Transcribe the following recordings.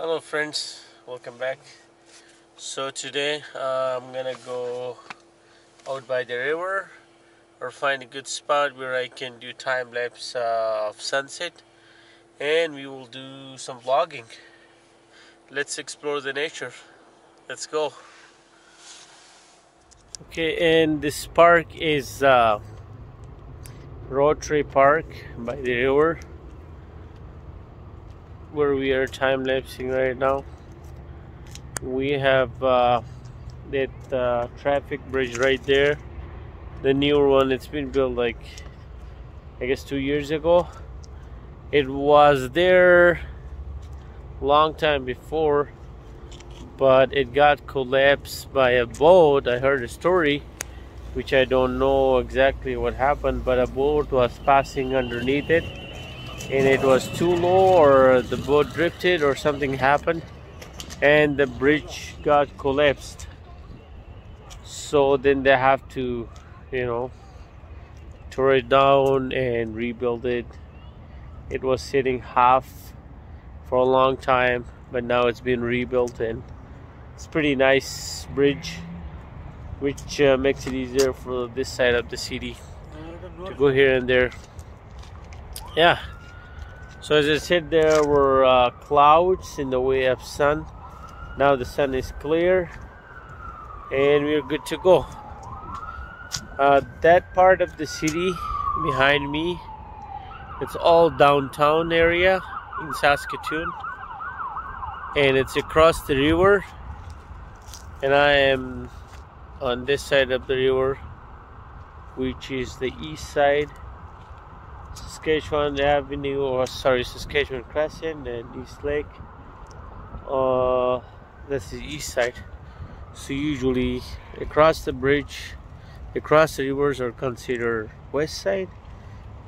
Hello friends, welcome back. So today uh, I'm gonna go out by the river or find a good spot where I can do time lapse uh, of sunset and we will do some vlogging. Let's explore the nature. Let's go. Okay, and this park is uh, Rotary Park by the river where we are time lapsing right now. We have uh, that uh, traffic bridge right there, the newer one. It's been built like I guess two years ago. It was there long time before, but it got collapsed by a boat. I heard a story, which I don't know exactly what happened, but a boat was passing underneath it and it was too low or the boat drifted or something happened and the bridge got collapsed. So then they have to you know tear it down and rebuild it. It was sitting half for a long time but now it's been rebuilt and it's pretty nice bridge which uh, makes it easier for this side of the city to go here and there. Yeah so as I said, there were uh, clouds in the way of sun. Now the sun is clear, and we're good to go. Uh, that part of the city behind me, it's all downtown area in Saskatoon, and it's across the river. And I am on this side of the river, which is the east side Saskatchewan Avenue or sorry Saskatchewan Crescent and East Lake. Uh, that's the east side. So usually across the bridge across the rivers are considered west side.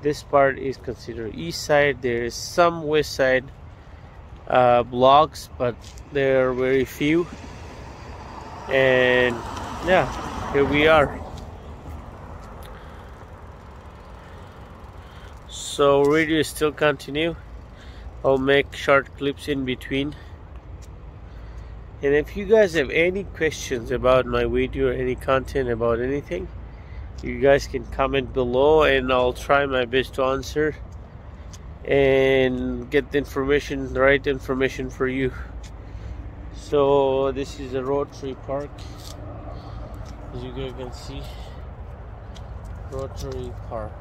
This part is considered east side. There is some west side uh, blocks but there are very few. And yeah here we are so radio still continue. I'll make short clips in between. And if you guys have any questions about my video or any content about anything you guys can comment below and I'll try my best to answer and get the information the right information for you. So this is a Rotary Park. As you guys can see Rotary Park